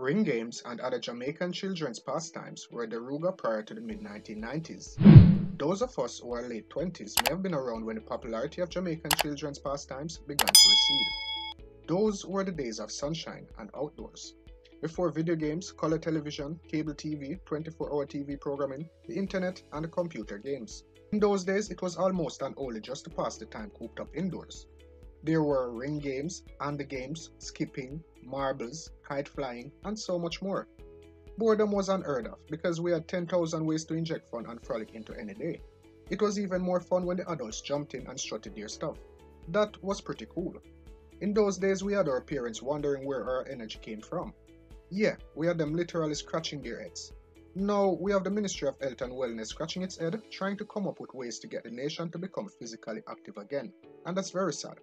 Ring games and other Jamaican children's pastimes were the Ruga prior to the mid-1990s. Those of us who are late 20s may have been around when the popularity of Jamaican children's pastimes began to recede. Those were the days of sunshine and outdoors. Before video games, color television, cable TV, 24-hour TV programming, the internet, and computer games. In those days, it was almost an only just to pass the time cooped up indoors. There were ring games, and the games, skipping, marbles, kite flying, and so much more. Boredom was unheard of because we had 10,000 ways to inject fun and frolic into any day. It was even more fun when the adults jumped in and strutted their stuff. That was pretty cool. In those days, we had our parents wondering where our energy came from. Yeah, we had them literally scratching their heads. Now, we have the Ministry of Health and Wellness scratching its head, trying to come up with ways to get the nation to become physically active again. And that's very sad.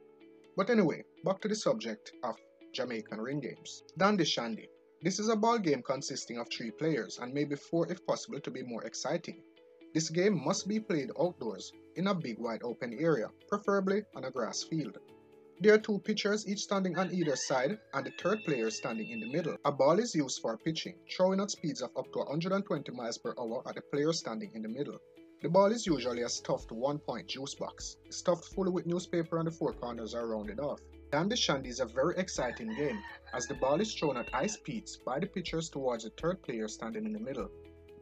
But anyway, back to the subject of Jamaican ring games. Dandy Shandy. This is a ball game consisting of three players and maybe four if possible to be more exciting. This game must be played outdoors, in a big wide open area, preferably on a grass field. There are two pitchers each standing on either side and the third player standing in the middle. A ball is used for pitching, throwing at speeds of up to 120 miles per hour at the player standing in the middle. The ball is usually a stuffed one-point juice box, stuffed fully with newspaper and the four corners are rounded off. Dandy Shandy is a very exciting game, as the ball is thrown at high speeds by the pitchers towards the third player standing in the middle.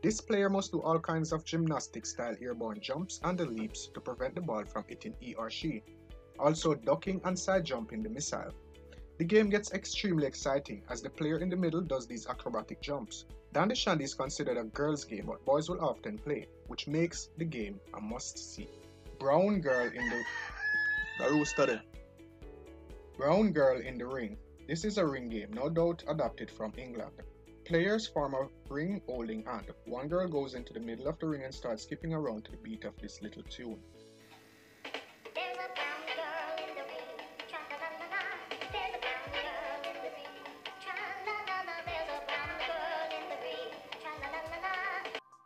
This player must do all kinds of gymnastic-style airborne jumps and leaps to prevent the ball from hitting he or she, also ducking and side jumping the missile. The game gets extremely exciting as the player in the middle does these acrobatic jumps. Dandy Shandy is considered a girl's game but boys will often play, which makes the game a must-see. Brown Girl in the... The study. Brown Girl in the Ring. This is a ring game, no doubt adapted from England. Players form a ring holding hand. One girl goes into the middle of the ring and starts skipping around to the beat of this little tune.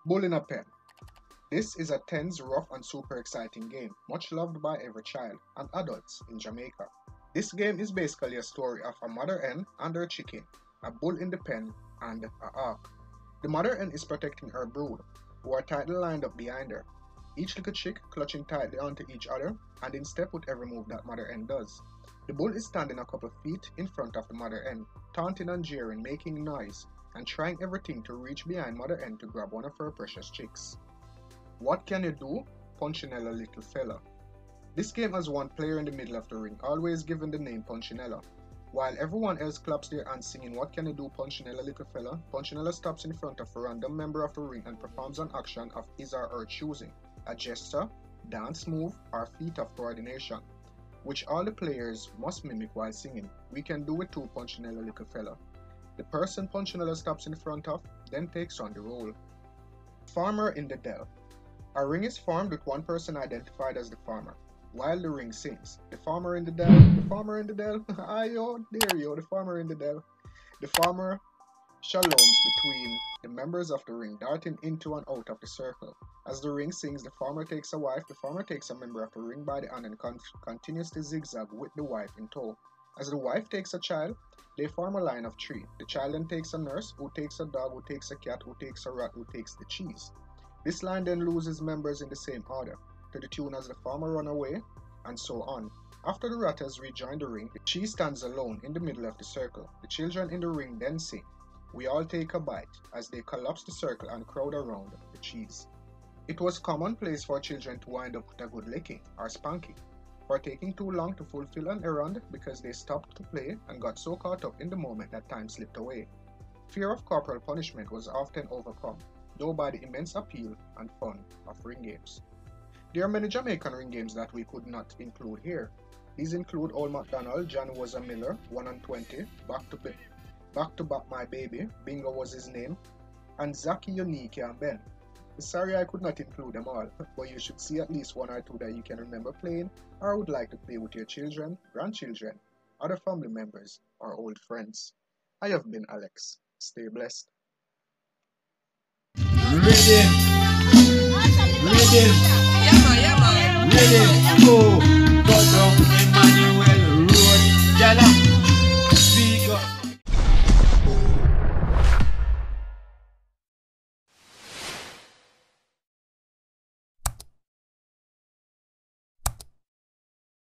Bull in a Pen. This is a tense, rough and super exciting game, much loved by every child and adults in Jamaica. This game is basically a story of a mother hen and her chicken, a bull in the pen, and a hawk. The mother hen is protecting her brood, who are tightly lined up behind her. Each little chick clutching tightly onto each other and in step with every move that mother hen does. The bull is standing a couple feet in front of the mother hen, taunting and jeering, making noise, and trying everything to reach behind mother hen to grab one of her precious chicks. What can you do? Punchinella little fella. This game has one player in the middle of the ring, always given the name Punchinella. While everyone else claps their hands singing What can you do Punchinella little fella, Punchinella stops in front of a random member of the ring and performs an action of his or her choosing, a gesture, dance move, or feat of coordination, which all the players must mimic while singing. We can do it too Punchinella little fella. The person Punchinella stops in front of then takes on the role. Farmer in the Dell. A ring is formed with one person identified as the farmer while the ring sings. The farmer in the dell, the farmer in the dell, ayo, there you, the farmer in the dell. The farmer shaloms between the members of the ring, darting into and out of the circle. As the ring sings, the farmer takes a wife, the farmer takes a member of the ring by the hand and con continues to zigzag with the wife in tow. As the wife takes a child, they form a line of three. The child then takes a nurse, who takes a dog, who takes a cat, who takes a rat, who takes the cheese. This line then loses members in the same order to the tune as the farmer run away, and so on. After the rat has rejoined the ring, she stands alone in the middle of the circle. The children in the ring then sing. We all take a bite as they collapse the circle and crowd around the cheese. It was commonplace for children to wind up with a good licking or spanking for taking too long to fulfill an errand because they stopped to play and got so caught up in the moment that time slipped away. Fear of corporal punishment was often overcome, though by the immense appeal and fun of ring games. There are many Jamaican ring games that we could not include here. These include Old MacDonald, John was a Miller, 1 and 20, Back to, Back to Back My Baby, Bingo was his name, and Zaki, Unique, and Ben. Sorry I could not include them all, but you should see at least one or two that you can remember playing or would like to play with your children, grandchildren, other family members, or old friends. I have been Alex. Stay blessed. Ready. Ready. Yeah, man, yeah, man. Ready. Go.